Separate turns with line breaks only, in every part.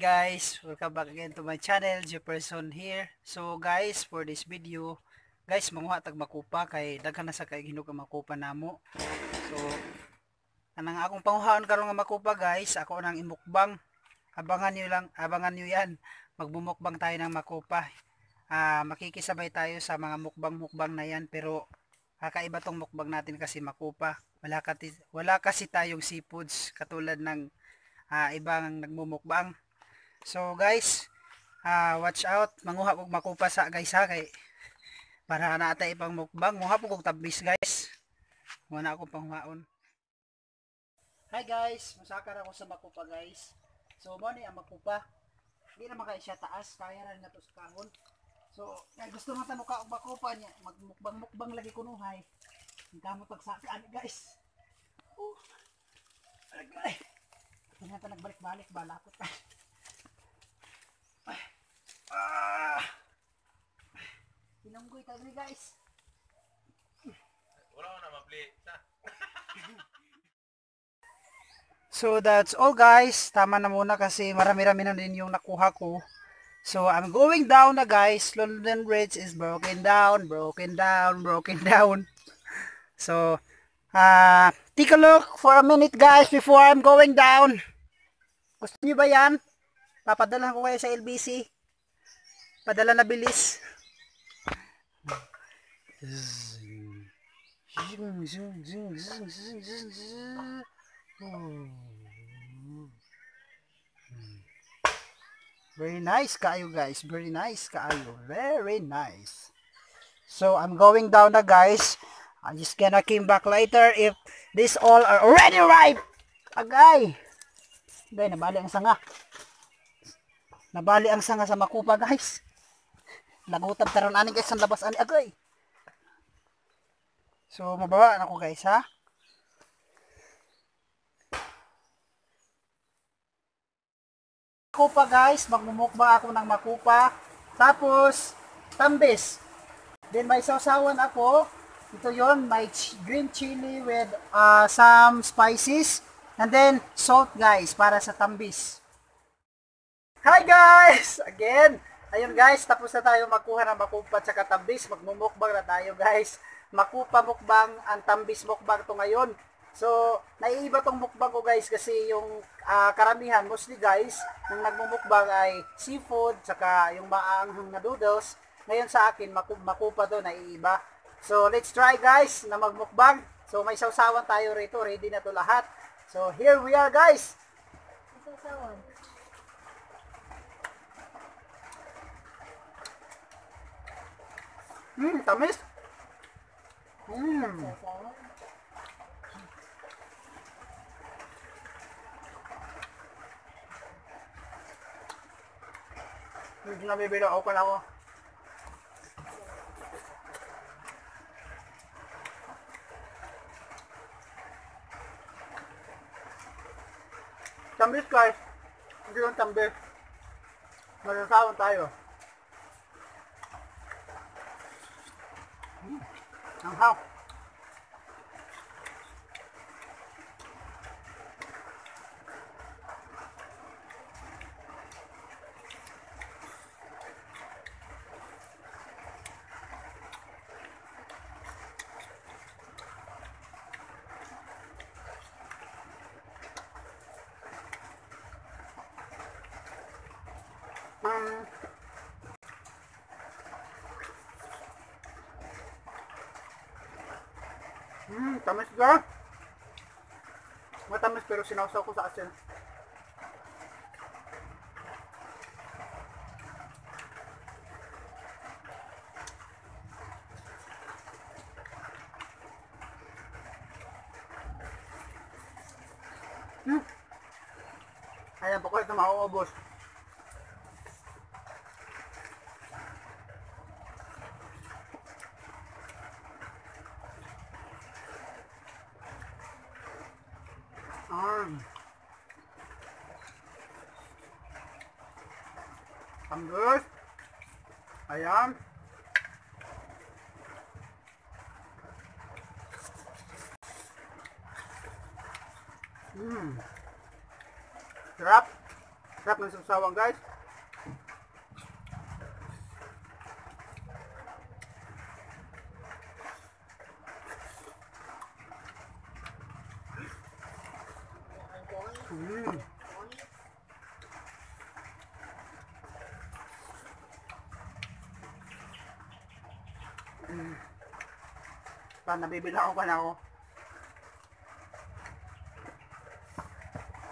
guys, welcome back again to my channel, Jefferson here. So guys, for this video, guys, manguha tag makupa kay daghan na sa kay hinog makupa namo. So anang akong panguhaon karon nga makupa guys, ako nang imukbang. Abangan niyo lang, abangan niyo 'yan. Magbumukbang tayo ng makupa. Ah, makikisabay tayo sa mga mukbang-mukbang na 'yan pero kakaiba tong mukbang natin kasi makupa. Wala kasi wala kasi tayong seafoods katulad ng uh, ibang nagmumukbang. So guys, uh, watch out, manguha kog makupa sa guys ha kay para na ata ipang mukbang, muha po kog tabis guys. Muna ako panghuaon. Hi guys, masakar ako sa makupa guys. So mo ni ang makupa. Di naman kay siya taas, kaya na nato sa kahon. So, kay gusto mo tanong ka og makupa niya, magmukbang-mukbang lagi kunuhay. Ang kamot pagsapi ani guys. Uh. Agay. Hindi na nagbalik-balik ba? Lapot pa. Ah! Ni guys. Wala na. So that's all guys. Tama na muna kasi marami-rami na din yung nakuha ko. So I'm going down na guys. London Bridge is broken down, broken down, broken down. So uh, take a look for a minute guys before I'm going down. Gusto niyo ba yan? Papadala ko kayo sa LBC. Padala na bilis. Very nice kaayo guys. Very nice kaayo. Very nice. So I'm going down na guys. I'm just gonna came back later if this all are already ripe. Agay. Agay, nabali ang sanga. Nabali ang sanga sa makupa guys. Nagutab taron ani guys ang labas ani agay. So mababa na ko guys ha. Makupa guys, magmumukbang ako ng makupa. Tapos tambis. Then may sausawan ako. Ito yon, ch green chili with uh, some spices. And then salt guys para sa tambis. Hi guys! Again, ayun guys, tapos na tayo makuha ng makupa at saka tambis. Magmumukbang na tayo guys. Makupa mukbang, ang tambis mukbang to ngayon. So, naiiba tong mukbang ko guys kasi yung uh, karamihan, mostly guys, nung nagmumukbang ay seafood, saka yung maanghang na noodles. Ngayon sa akin, maku makupa to, naiiba. So, let's try guys na magmukbang. So, may sausawan tayo rito, ready na to lahat. So, here we are guys.
Sausawan.
Hmm, tamis. Mm. Hindi na bibilo ako na ako. Tambis guys. Hindi lang tambis. Masasawan tayo. Mm không không Bye. Hmm, tamis ka. Matamis pero sinawsaw ko sa asin. Hmm. Ayan po ko ito mauubos. Ang good. Ayan. Hmm. Sarap. Sarap ng sasawang guys. Mm. Pa, nabibila ako pa na ako.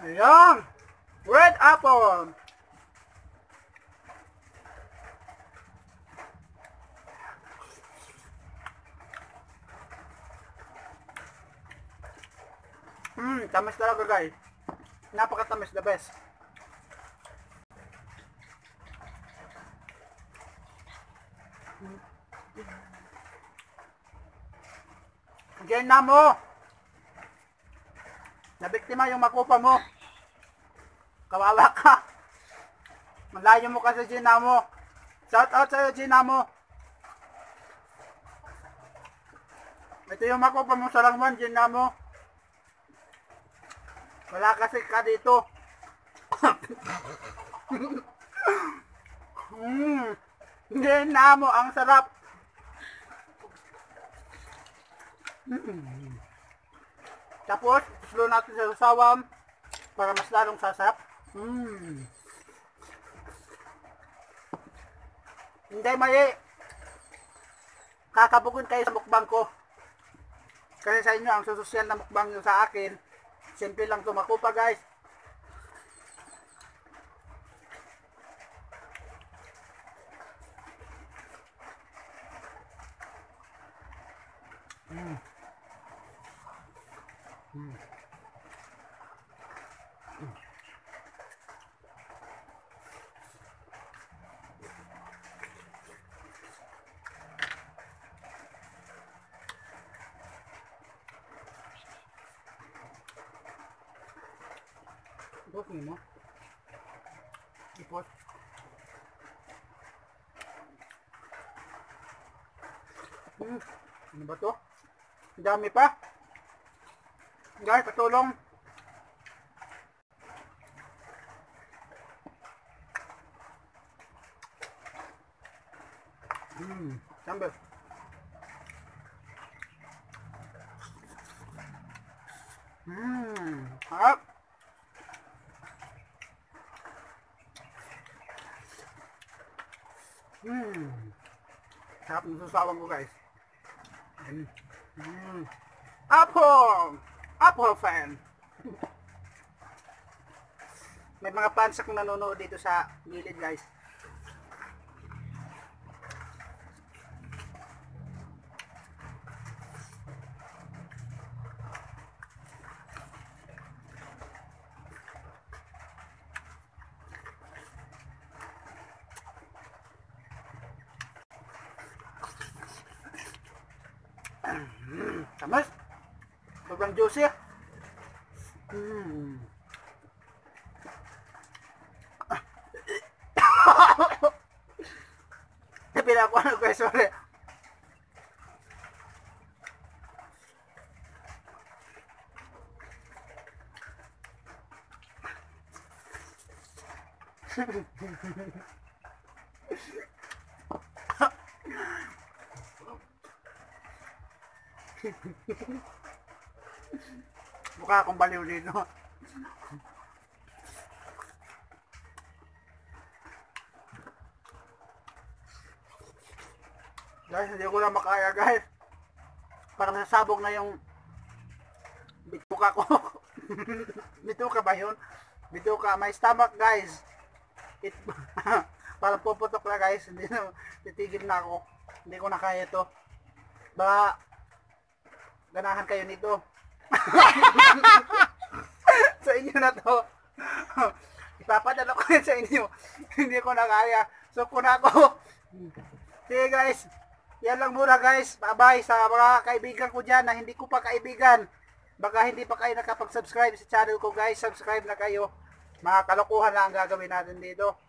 Ayan! Red apple! Hmm, tamis talaga guys. Napakatamis, the best. Diyan na mo! Nabiktima yung makupa mo. Kawawa ka. Malayo mo ka sa Gina mo. Shout out sa'yo, Gina mo. Ito yung makupa mo sa langwan, Gina mo. Wala kasi ka dito. mm. Gina mo, ang sarap. Mm. Tapos, slow natin sa sawam para mas lalong sasarap. Mm. Hindi mali. Kakabukon kayo sa mukbang ko. Kasi sa inyo, ang susosyal na mukbang nyo sa akin, simple lang tumako pa guys. Mm. Ipot mo. Ipot. Hmm. Ano ba to? Dami pa. ย้ายประตูลง อืมจำแบอืม ครับอืมครับนุ่มซาวังกูไก่อืมครัพผม Apple fan! May mga fans akong nanonood dito sa gilid guys. Tamas. Sobrang juicy. Mm. Pinakuha na ko eh, sorry. Mukha akong baliw dito. Guys, hindi ko na makaya guys. Parang nasabog na yung bituka ko. bituka ba yun? Bituka. My stomach guys. It, parang puputok na guys. Hindi na, titigil na ako. Hindi ko na kaya ito. Baka ganahan kayo nito. sa inyo na to. Ipapadala ko yan sa inyo. Hindi ko na kaya. So, kuna ko. Sige guys. Yan lang muna guys. Bye-bye sa mga kaibigan ko dyan na hindi ko pa kaibigan. Baka hindi pa kayo nakapag-subscribe sa channel ko guys. Subscribe na kayo. Mga kalokohan lang ang gagawin natin dito.